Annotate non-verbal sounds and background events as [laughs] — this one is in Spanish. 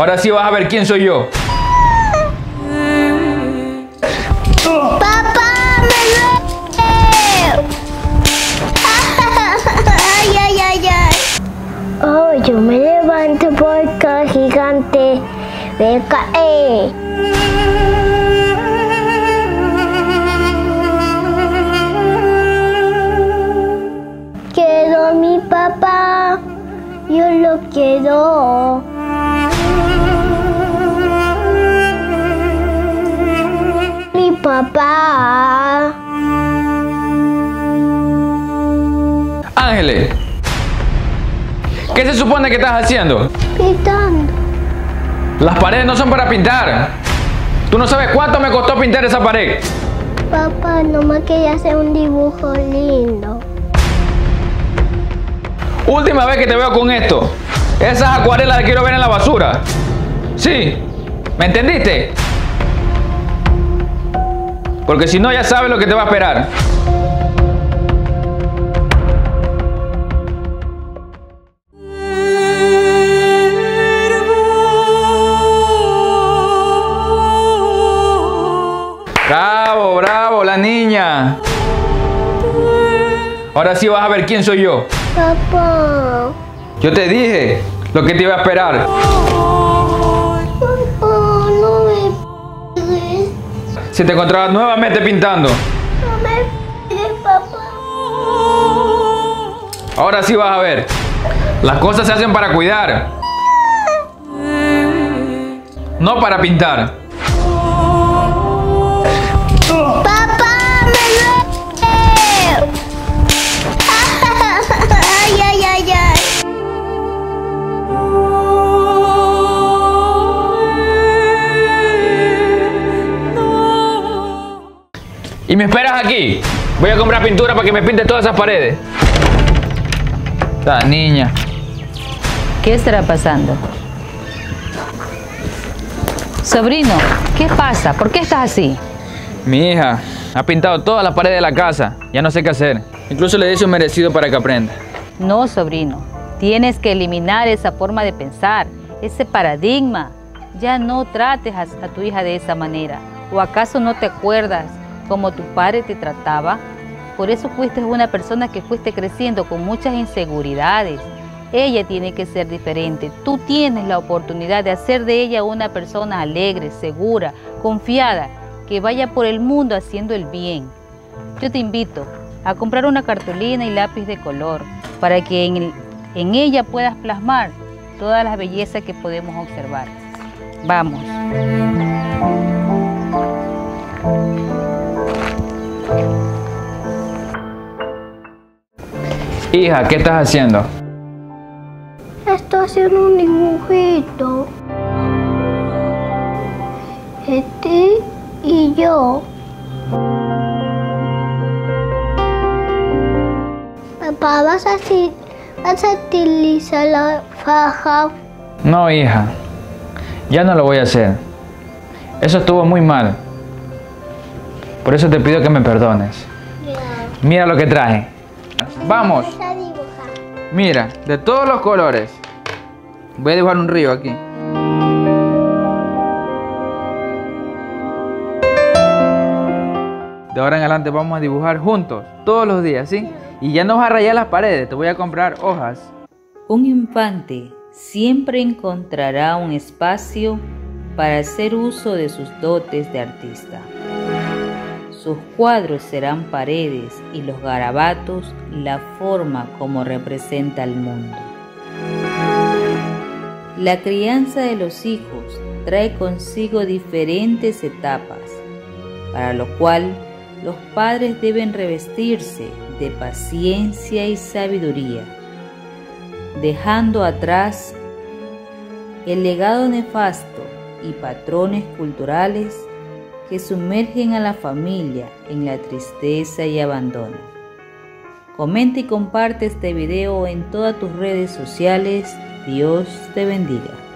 Ahora sí vas a ver quién soy yo. ¡Papá, me duele! [laughs] ¡Ay, ay, ay, ay! Oh, yo me levanto porque el gigante me cae. Quiero a mi papá, yo lo quiero. Papá. Ángeles, ¿qué se supone que estás haciendo? Pintando. Las paredes no son para pintar. Tú no sabes cuánto me costó pintar esa pared. Papá, no me quería hacer un dibujo lindo. Última vez que te veo con esto. Esas acuarelas las quiero ver en la basura. Sí, ¿me entendiste? Porque si no ya sabes lo que te va a esperar. Bravo, bravo, la niña. Ahora sí vas a ver quién soy yo. Papá. Yo te dije lo que te iba a esperar. Si te encontrabas nuevamente pintando. No me pegues, papá. Ahora sí vas a ver. Las cosas se hacen para cuidar. No para pintar. Me esperas aquí. Voy a comprar pintura para que me pinte todas esas paredes. La niña. ¿Qué estará pasando? Sobrino, ¿qué pasa? ¿Por qué estás así? Mi hija ha pintado todas las paredes de la casa. Ya no sé qué hacer. Incluso le hice un merecido para que aprenda. No, sobrino. Tienes que eliminar esa forma de pensar, ese paradigma. Ya no trates a, a tu hija de esa manera. ¿O acaso no te acuerdas cómo tu padre te trataba? Por eso fuiste una persona que fuiste creciendo con muchas inseguridades. Ella tiene que ser diferente. Tú tienes la oportunidad de hacer de ella una persona alegre, segura, confiada, que vaya por el mundo haciendo el bien. Yo te invito a comprar una cartulina y lápiz de color para que en ella puedas plasmar todas las bellezas que podemos observar. Vamos. Hija, ¿qué estás haciendo? Estoy haciendo un dibujito. Este y yo. Papá, ¿vas a, vas a utilizar la faja? No, hija. Ya no lo voy a hacer. Eso estuvo muy mal. Por eso te pido que me perdones. Mira lo que traje. Vamos. Vas a dibujar. Mira, de todos los colores. Voy a dibujar un río aquí. De ahora en adelante vamos a dibujar juntos, todos los días, ¿sí? Y ya no vas a rayar las paredes, te voy a comprar hojas. Un infante siempre encontrará un espacio para hacer uso de sus dotes de artista. Sus cuadros serán paredes y los garabatos la forma como representa el mundo. La crianza de los hijos trae consigo diferentes etapas, para lo cual los padres deben revestirse de paciencia y sabiduría dejando atrás el legado nefasto y patrones culturales que sumergen a la familia en la tristeza y abandono. Comenta y comparte este video en todas tus redes sociales. Dios te bendiga.